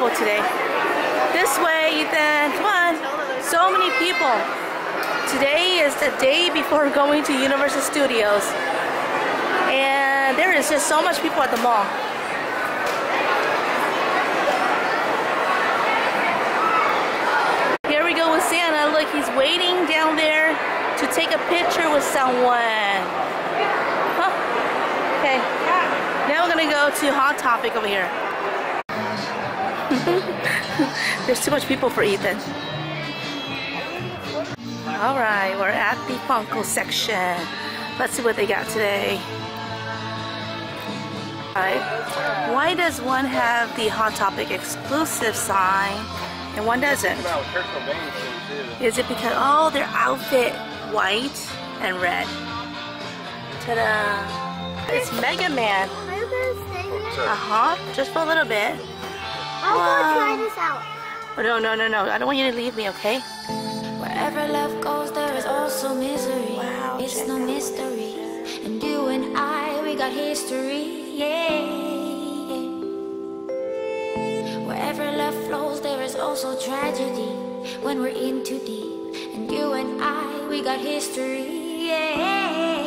people today. This way, Ethan. Come on. So many people. Today is the day before going to Universal Studios. And there is just so much people at the mall. Here we go with Santa. Look, he's waiting down there to take a picture with someone. Huh? Okay. Now we're gonna go to Hot Topic over here. There's too much people for Ethan. Alright, we're at the Funko section. Let's see what they got today. Alright. Why does one have the Hot Topic exclusive sign and one doesn't? Is it because, oh, their outfit white and red. Ta-da! It's Mega Man. Uh-huh, just for a little bit. I'll go try this out. Oh, no, no, no, no. I don't want you to leave me, okay? Wherever love goes, there is also misery. Wow, it's no mystery. And you and I, we got history. Yeah. Wherever love flows, there is also tragedy. When we're in too deep. And you and I, we got history. Yeah.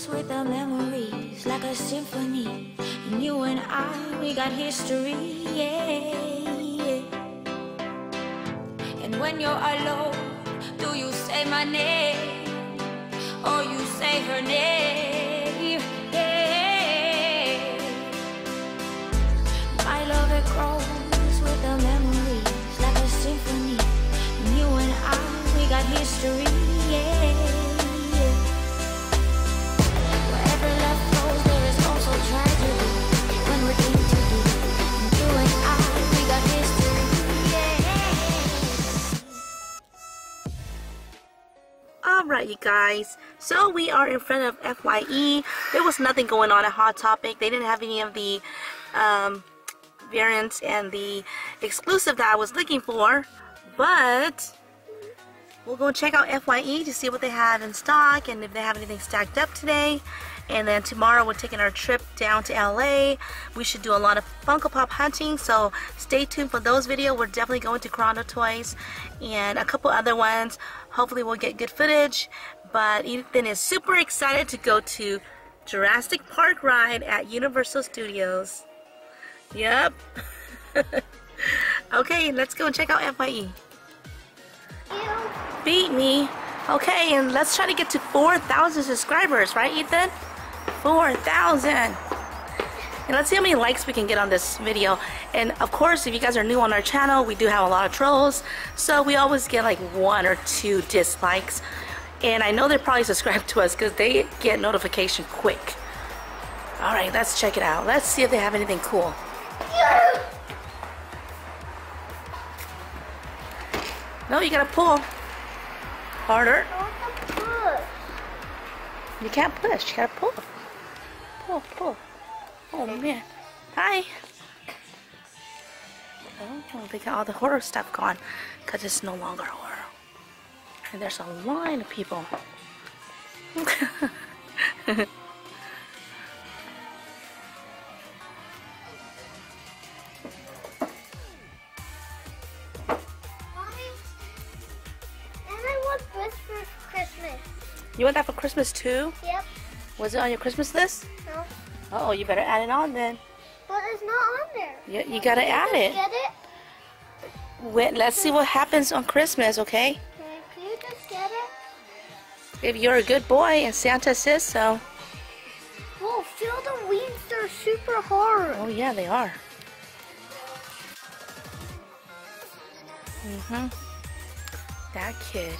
Grows with the memories like a symphony. And you and I, we got history, yeah. And when you're alone, do you say my name or you say her name? Yeah. My love it grows with the memories like a symphony. And you and I, we got history, you guys. So we are in front of FYE. There was nothing going on at Hot Topic. They didn't have any of the um, variants and the exclusive that I was looking for. But we'll go check out FYE to see what they have in stock and if they have anything stacked up today. And then tomorrow we're taking our trip down to LA. We should do a lot of Funko Pop hunting, so stay tuned for those videos. We're definitely going to Chrono Toys and a couple other ones. Hopefully we'll get good footage. But Ethan is super excited to go to Jurassic Park ride at Universal Studios. Yep. okay, let's go and check out FYE. Beat me. Okay, and let's try to get to 4,000 subscribers, right, Ethan? 4,000. And let's see how many likes we can get on this video. And of course, if you guys are new on our channel, we do have a lot of trolls. So we always get like one or two dislikes. And I know they're probably subscribed to us because they get notification quick. All right, let's check it out. Let's see if they have anything cool. No, you gotta pull harder. You can't push. You gotta pull oh, oh. Oh, man. Hi. Oh, we got all the horror stuff gone because it's no longer horror. And there's a line of people. You want that for Christmas too? Yep. Was it on your Christmas list? Oh, you better add it on then. But it's not on there. You, you gotta add it. Get it? Wait, let's see what happens on Christmas, okay? Can, can you just get it? If you're a good boy and Santa says so. Whoa, feel the wings. They're super hard. Oh yeah, they are. Mm-hmm. That kid.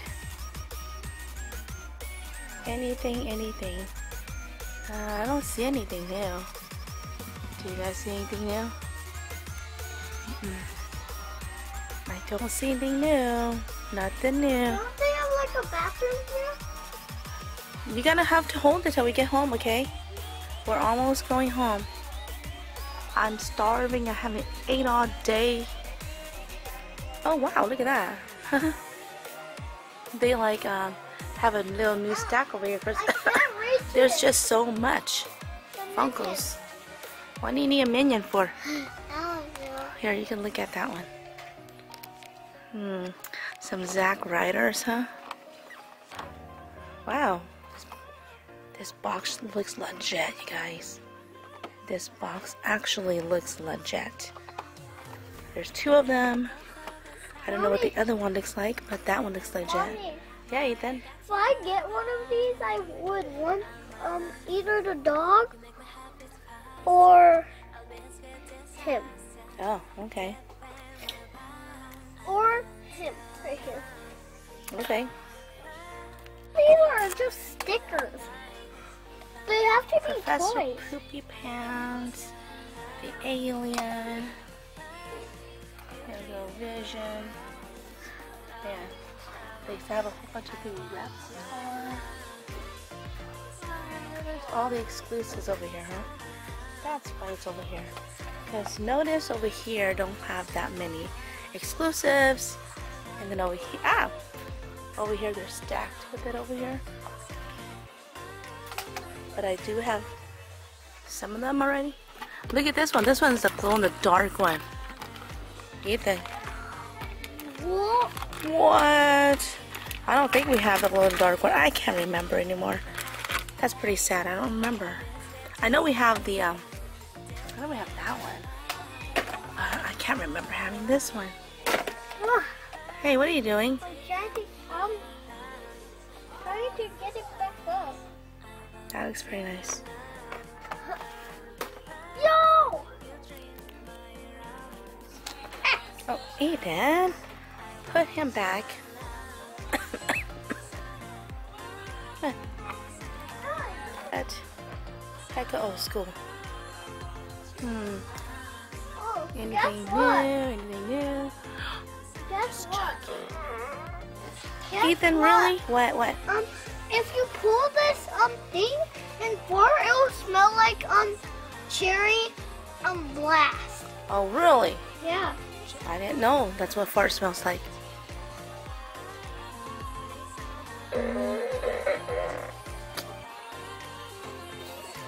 Anything, anything. Uh, I don't see anything new. Do you guys see anything new? Mm-mm. I don't see anything new. Nothing new. Don't they have like a bathroom here? You're gonna have to hold it till we get home, okay? We're almost going home. I'm starving. I haven't ate all day. Oh wow, look at that. they like um have a little new stack over here. Reach There's just so much Funkos. What do you need a minion for? I don't know. Here, you can look at that one. Hmm, some Zack Ryders, huh? Wow. This box looks legit, you guys. This box actually looks legit. There's two of them. I don't know what the other one looks like, but that one looks legit. Yeah, Ethan. if I get one of these, I would want um either the dog or him Oh, okay. or him right here. Okay. These are just stickers. They have to be Professor toys. Poopy Pants, the alien, Hello Vision. Yeah, they have a whole bunch of new reps. There's all the exclusives over here, huh? That's why it's over here. Because notice over here don't have that many exclusives. And then over here, ah! Over here they're stacked with it over here but I do have some of them already. Look at this one. This one's the glow in the dark one. Ethan. What? What? I don't think we have the glow in the dark one. I can't remember anymore. That's pretty sad. I don't remember. I know we have the, um, I know we have that one. Uh, I can't remember having this one. Ah, Hey, what are you doing? I'm trying to um trying to get it back up. That looks pretty nice. Yo! Oh, Ethan. Put him back. School. Hmm. Oh, Anything guess new? what? Anything new? Guess what? Guess Ethan, what? really? What? What? Um, if you pull this um thing and pour, it will smell like um cherry um blast. Oh, really? Yeah. I didn't know. That's what fart smells like.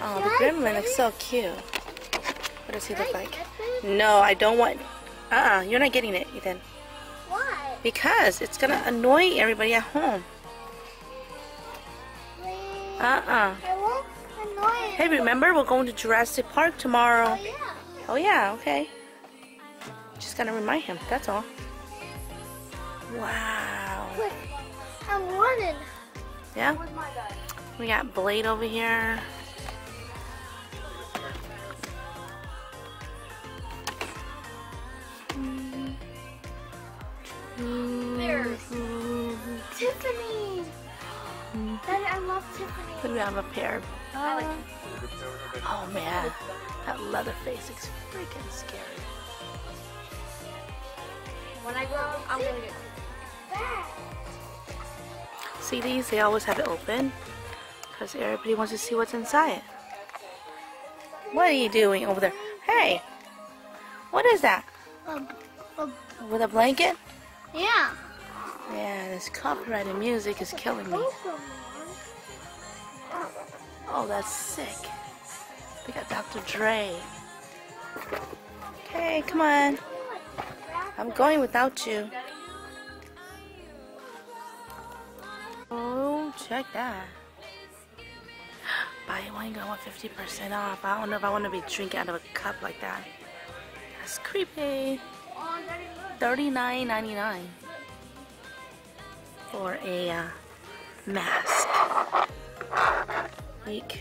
Oh, the gremlin looks so cute. What does he look like? No, I don't want. Uh-uh, you're not getting it, Ethan. Why? Because it's gonna annoy everybody at home. Uh-uh. I won't annoy. Hey, remember we're going to Jurassic Park tomorrow. Oh, yeah. Oh yeah, okay. Just gotta remind him, that's all. Wow. I'm running. Yeah? With my guy. We got Blade over here. Daddy, I love Tiffany. Could we have a pair? of- I like Oh man, that leather face looks freaking scary. When I grow up, I'm gonna get. See these? They always have it open because everybody wants to see what's inside. What are you doing over there? Hey, what is that? Um, um, With a blanket? yeah. Yeah, this copyrighted music is killing me. Oh, that's sick. We got Dr. Dre. Okay, come on. I'm going without you. Oh, check that. Buy one one 50% off. I don't know if I want to be drinking out of a cup like that. That's creepy. $39.99 for a uh, mask. Eek.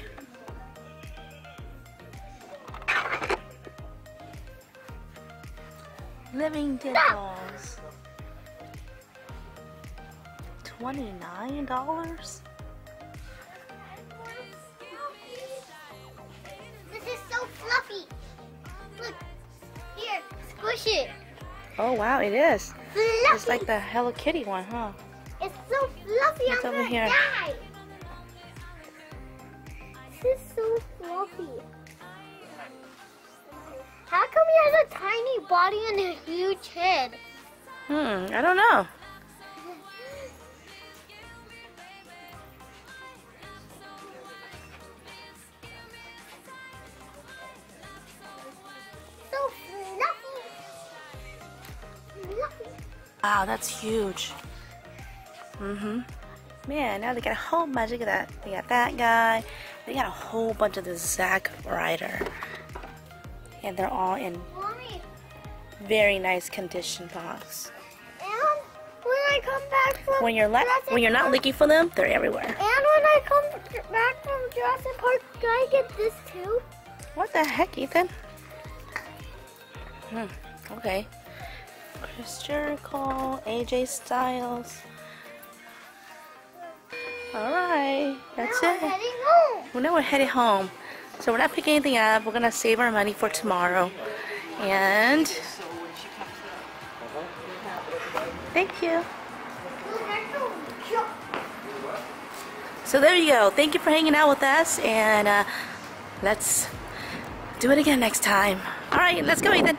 Living dead dolls. $29? This is so fluffy. Look, here, squish it. Oh wow, it is. Fluffy. It's like the Hello Kitty one, huh? It's so fluffy. It's I'm over here. die. Body and a huge head? Hmm, I don't know. So fluffy. Fluffy. Wow, that's huge. Mm-hmm. Man, now they got a whole bunch. Look at that. They got that guy. They got a whole bunch of the Zack Ryder. And they're all in very nice condition box. and when I come back from When you're Jurassic when you're not Park- looking for them, they're everywhere. And when I come back from Jurassic Park, can I get this too? What the heck, Ethan? Hmm. Okay. Chris Jericho, AJ Styles. All right, that's now it. we're heading home. Well, now we're headed home. So we're not picking anything up. We're gonna save our money for tomorrow. And thank you. So there you go. Thank you for hanging out with us, and uh, let's do it again next time. All right, let's go, Ethan.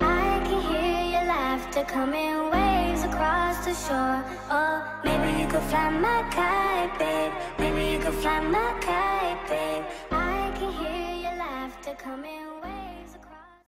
I can hear your laughter coming waves across the shore. Oh, maybe you could fly my kite, babe. Maybe you could fly my kite, babe. I can hear your laughter coming.